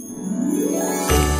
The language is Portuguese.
Música